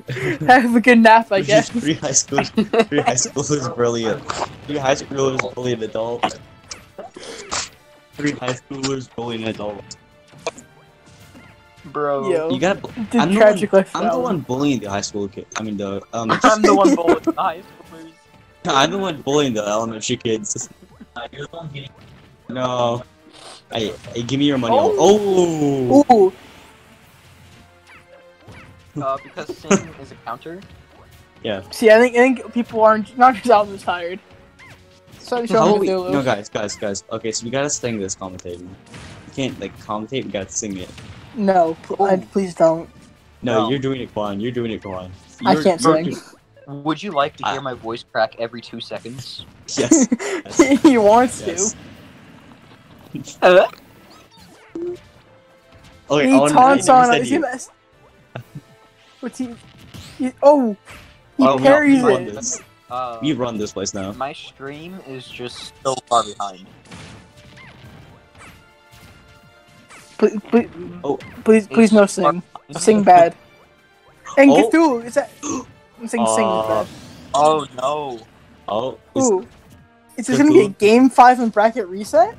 Have a good nap, I guess. Three high schoolers, three high schoolers brilliant. Three high schoolers bully an adult. Three high schoolers bully an adult. Bro. Yo, You gotta. the I'm the, tragic one. I'm the one bullying the high school kid. I mean the um. I'm the one bullying the high schoolers. I'm the one bullying the elementary kids. You're the one getting. No. Hey, hey, give me your money. Oh. Oh. Ooh, Uh, because sing is a counter. Yeah. See, I think I think people aren't not just out tired. So show How we, no, guys, guys, guys. Okay, so we gotta sing this commentating. We can't like commentate. We gotta sing it. No, pl- I- please don't. No, No. you're doing it, Quan. You're doing it, Quan. I You're- can't you're- sing. Would you like to hear I- my voice crack every two seconds? Yes. he wants yes. to. Uh, Okay, he oh, I taunts never on said us. you. He, what's he, he? Oh, he Oh, we parries run it. this. uh, We run this place now. my stream is just so far behind. Please, please, Oh. please, please no sing. Sing bad. And Oh. Cthulhu, is that? Sing, sing is Uh, bad. Oh no. Oh, is- Ooh. Is this gonna be a game five and bracket reset?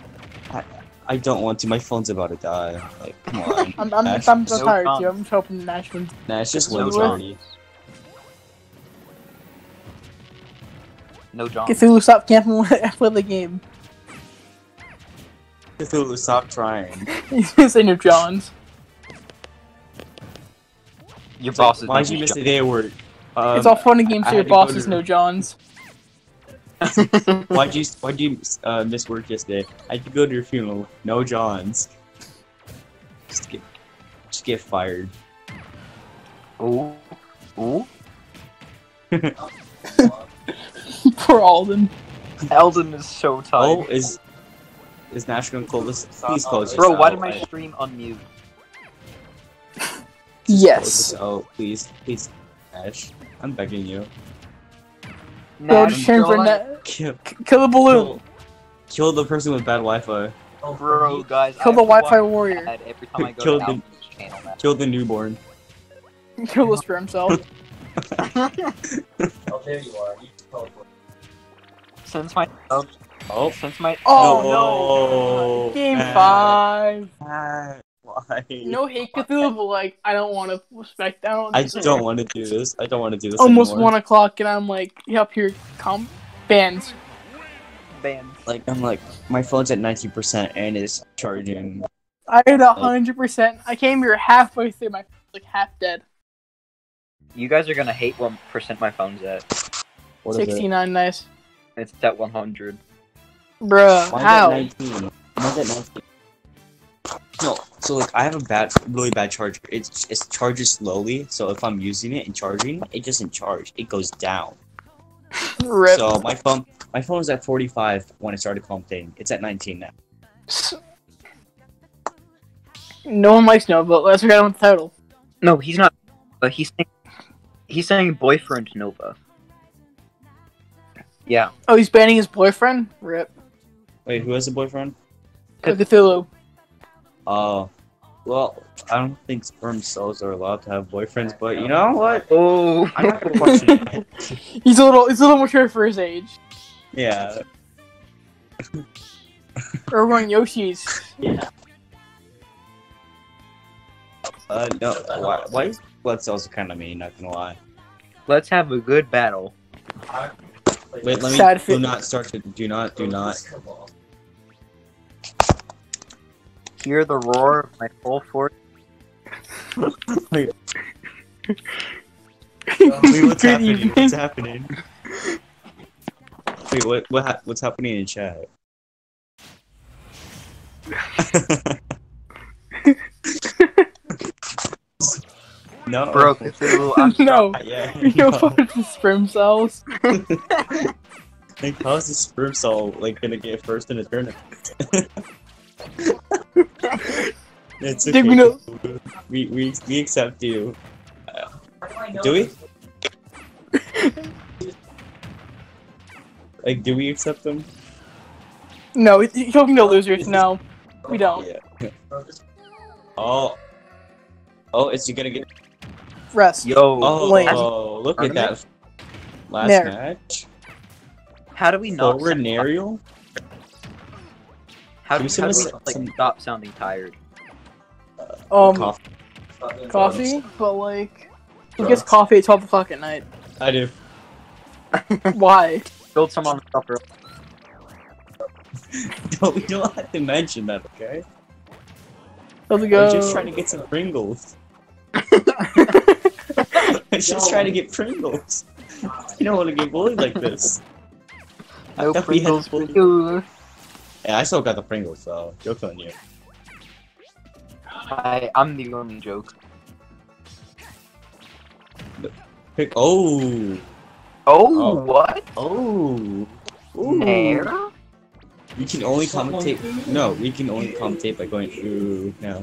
I don't want to. My phone's about to die. Like, come on. I'm, I'm, Nash, I'm so No tired, chance. too. I'm just hoping Nash wins. Nah, it's just No wins chance. already. No John. Cthulhu, stop camping with, with the game. Cthulhu, stop trying. He's gonna say Johns. Your It's like, boss is. Why'd you miss the day of work? Um, it's all fun and games I to your had to go bosses, no Johns. Why'd you why'd you uh, miss work yesterday? I had to go to your funeral. No Johns. Just get just get fired. Ooh. Ooh. Poor Alden. Alden is so tired. Oh, is is Nash gonna close this? Please close this Bro, why did my I- stream unmute? Yes. this out, oh, please, please, Nash. I'm begging you. Go to Nash, chamber kill net. Kill, Kill the balloon. kill, kill the person with bad Wi-Fi. Oh, bro, guys. Kill I the Wi-Fi warrior. Every time I go Kill to the- channel. Kill the newborn. Kill the sperm cell. Oh, there you are. You teleport. Since my oh, Oh, since my Oh No. no! Game Uh, five. why? No hate Cthulhu, but like I don't want to respect. I don't. I don't want to do this. I don't want to do this. Almost anymore. one o'clock, and I'm like, yep, here, come, bands. band. Like I'm like my phone's at ninety percent and it's charging. I had a hundred percent. I came here halfway through, my like half dead. You guys are gonna hate what percent my phone's at. What is it? Sixty nine, nice, It's at 100. Bruh. Mine's How? at nineteen. Mine's at nineteen. No, so like I have a bad, really bad charger. It's it charges slowly. So if I'm using it and charging, it doesn't charge. It goes down. Rip. So my phone, my phone was at forty five when I started commentating. It's at nineteen now. No one likes Nova. Let's forget on the title. No, he's not. But he's saying, he's saying boyfriend Nova. Yeah. Oh, he's banning his boyfriend. Rip. Wait, who has a boyfriend? Cthulhu. Oh, well, I don't think sperm cells are allowed to have boyfriends. But you know what? Oh. I'm not gonna question it. He's a little. He's a little mature for his age. Yeah. Or we're Yoshi's. Yeah. Uh, no. Why? Why is blood cells kind of mean? Not gonna lie. Let's have a good battle. Wait, let me. Sad do not start. To, do not. Do not. Hear the roar of my full force. Wait, what's Good happening? evening. What's happening? Wait, what? What? Ha- what's happening in chat? no, Bro, Cthulhu, I'm no. Yeah. You know no. what the sperm cells? Like, how's the sperm cell like gonna get first in a tournament? It's okay. Did we We we we accept you. Do we? Like, do we accept them? No, you're talking to losers. No, we don't. Yeah. Oh. Oh, is he gonna get? Rest. Yo, Oh, Lame. Oh, look at that. Last There. match. how do we not? Forward sound- and aerial. How Give do, me how do we like some- stop sounding tired? Um, Coffee. coffee, but like, who gets coffee at twelve o'clock at night? I do. Why? Build some on the supper. Don't, we don't have to mention that, okay? Let's I'm go. just trying to get some Pringles. I'm just trying to get Pringles. You don't want to get bullied like this. I No thought we had Pringles for bullied- you. Yeah, I still got the Pringles, so joke's on you. I, I'm the only joke. Pick. Oh. Oh, Oh. what? Oh. Ooh. There? We can only commentate. No, we can only commentate by going ooh now.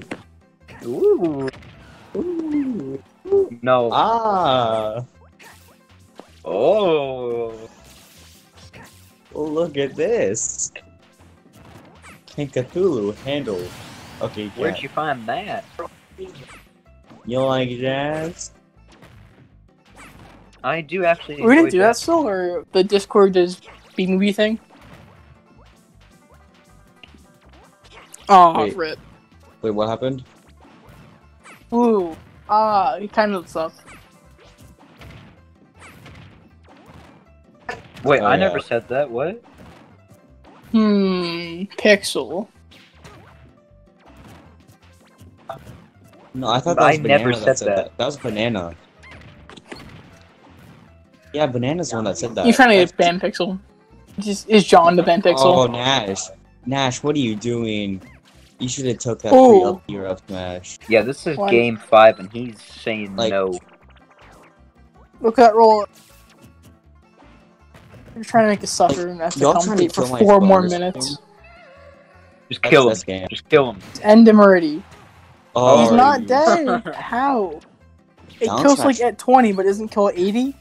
Ooh. Ooh. No. Ah. Oh. Oh, look at this. Can Cthulhu handle? Okay, you Where'd you find that? You like jazz? I do actually. we didn't enjoy do that still, or the Discord does B movie thing. Oh, Wait. rip. Wait, what happened? Ooh. Ah, he kind of sucks. Wait, Oh, I yeah. never said that. What? Hmm. Pixel. No, I thought that was I banana never said that, said that. that. was banana. Yeah, banana's the one that said that. You're trying to get ban pixel. Is, is John the ban oh, pixel? Oh, Nash. Nash, what are you doing? You should have took that Ooh. up up. Yeah, this is what? game five, and he's saying like, no. Look at that roll. You're trying to make us suffer and have to Y'all to commentate for four more minutes. game? Just That's kill him. this game. Just kill him. End him already. Oh, He's not you- dead. How? It Down kills like at 20, but doesn't kill at 80?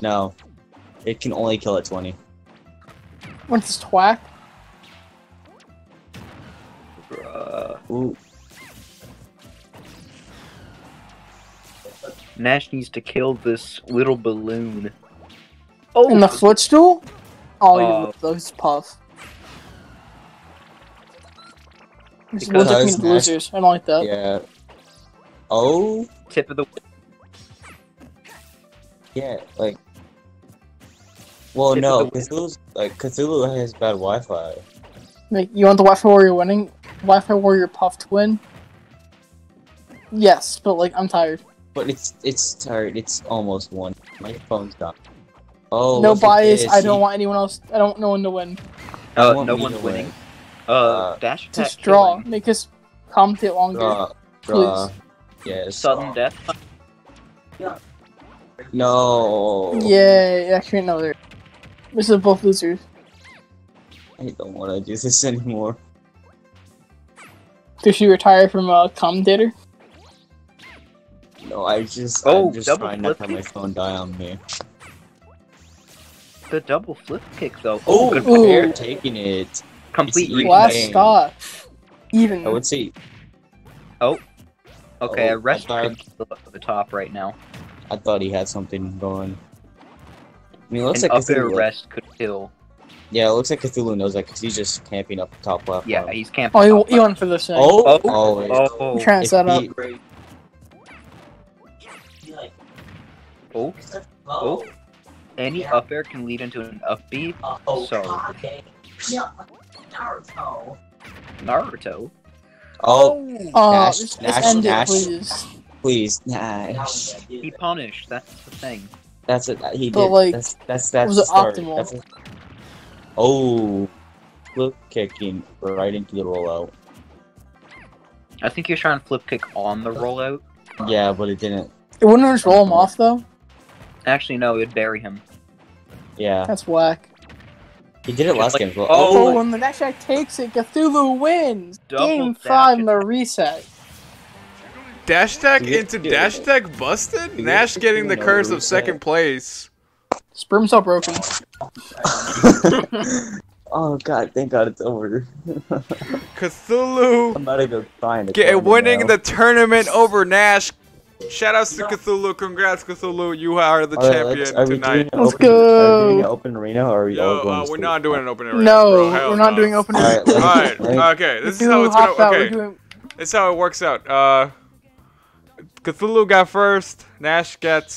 No. It can only kill at 20. Once it's twack? Uh, Ooh. Nash needs to kill this little balloon. Oh, In the footstool? Oh, you Uh, love those puff. Because lizard means Nash- losers. I don't like that. Yeah. Oh? tip of the. Yeah, like. Well, Tip no, of the- Cthulhu's, like, Cthulhu has bad Wi Fi. Like, you want the Wi-Fi Warrior winning? Wi-Fi Warrior puff to win? Yes, but like, I'm tired. But it's it's tired. It's almost one. My phone's done. Oh, no bias. this. I don't want anyone else. I don't want no one to win. I Uh, no one's winning. win. Uh, Uh, dash attack. Just draw. killing. Make us commentate longer. Draw, draw. Yes. Sudden death. Yeah. No. Yay! Actually, no, they're. This is both losers. I don't want to do this anymore. Did she retire from uh, commentator? No, I just Oh, I'm just double trying not to have my phone die on me. The double flip kick though. Oh, Oh, good ooh. they're taking it. Complete It's read. Wow. Last stop. Even. I would say oh. Okay, Oh, a rest I could at the top right now. I thought he had something going. I mean, it looks An like up air Cthulhu. rest could kill. Yeah, it looks like Cthulhu knows that because he's just camping up the top platform. Yeah, he's camping. Oh, top you, you won for this thing. Oh, Oh, always. Oh, I'm trying to If set up. he- oh, oh. oh. Any up air can lead into an up B. Oh, oh, So- okay. Yeah, Naruto. Naruto. Oh, Oh, Nash- just, just Nash- end Nash. it, please. please, Nash. He punished. That's the thing. That's it. He But, did. like, that's that's that's was the start. optimal? That's a- oh, flip kicking right into the rollout. I think you're trying to flip kick on the rollout. Yeah, but it didn't. It wouldn't just roll him off though. Actually, no, it'd bury him. Yeah, That's whack. he did it last like- game as well. Oh, Oh. when the next guy takes it, Cthulhu wins. Double Game five in the reset. Dash tech into dash tech busted? Nash getting the curse of second place. Sperm cell broken. oh god, thank God it's over. Cthulhu I'm about to go find it. get, winning the tournament over Nash. Shoutouts to Cthulhu. Congrats, Cthulhu. You are the champion are we tonight. Doing an Let's open, Are we doing go. an open arena or are we all Yo, going uh, to we're not doing an open arena. No, bro. We're not no. doing open. All right. Let's, all right. okay, this is how it's gonna. hopped out. We're Okay, doing- this is how it works out. Uh, Cthulhu got first. Nash gets